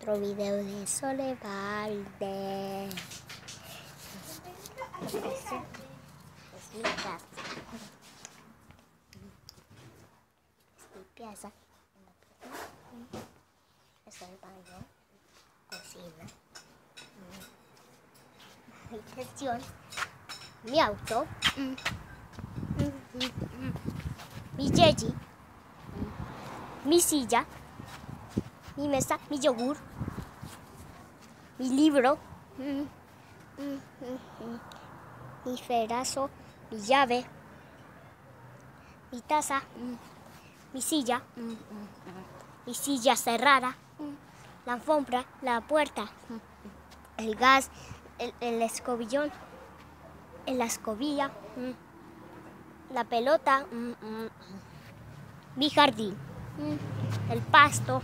Otro video de Sole Valde. Es mi casa. Es mi pieza. Es el baño. Cocina. Habitación. Mi auto. Mi jeji. Mi silla mi mesa, mi yogur, mi libro, mi ferazo, mi llave, mi taza, mi silla, mi silla cerrada, la alfombra, la puerta, el gas, el, el escobillón, la escobilla, la pelota, mi jardín, el pasto,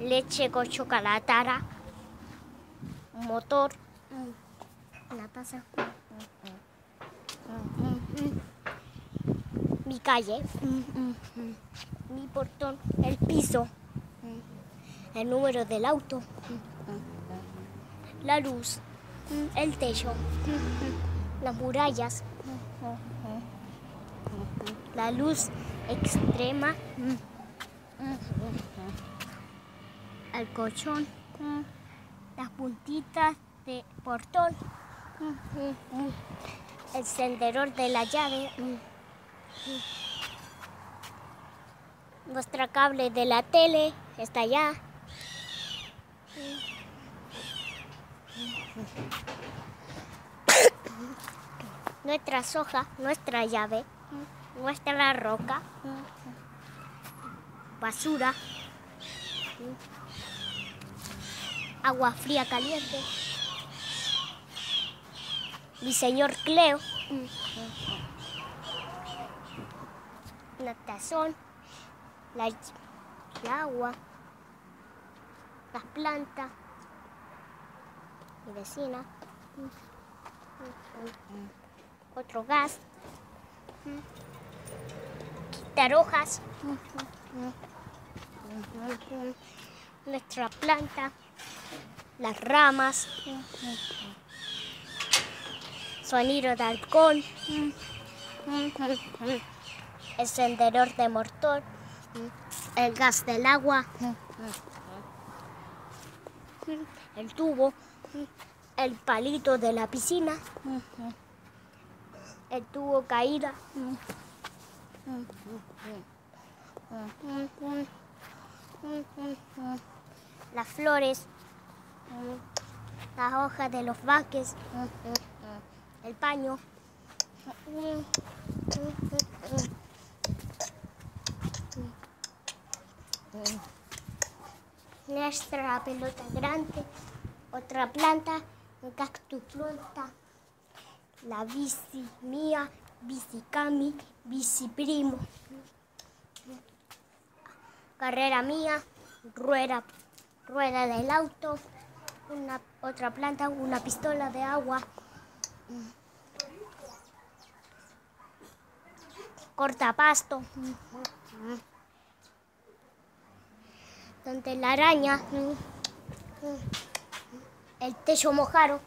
leche con chocolatara, motor, la taza, mi calle, mi portón, el piso, el número del auto, la luz, el techo, las murallas, la luz extrema, el colchón, las puntitas de portón, el sendero de la llave, nuestra cable de la tele está allá. Nuestra soja, nuestra llave, nuestra roca, basura, agua fría caliente, mi señor Cleo, una tazón, la, el agua, las plantas, mi vecina, otro gas, quitar hojas, nuestra planta, las ramas, sonido de alcohol, el sendedor de motor, el gas del agua, el tubo, el palito de la piscina, el tubo caída, las flores, las hojas de los vaques, el paño. Nuestra pelota grande, otra planta, un cactus planta, la bici mía, bici Cami, bici primo, carrera mía, rueda, rueda del auto, una, otra planta, una pistola de agua, cortapasto, donde la araña, el techo mojado,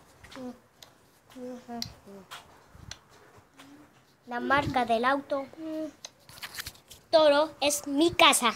la marca del auto, todo es mi casa.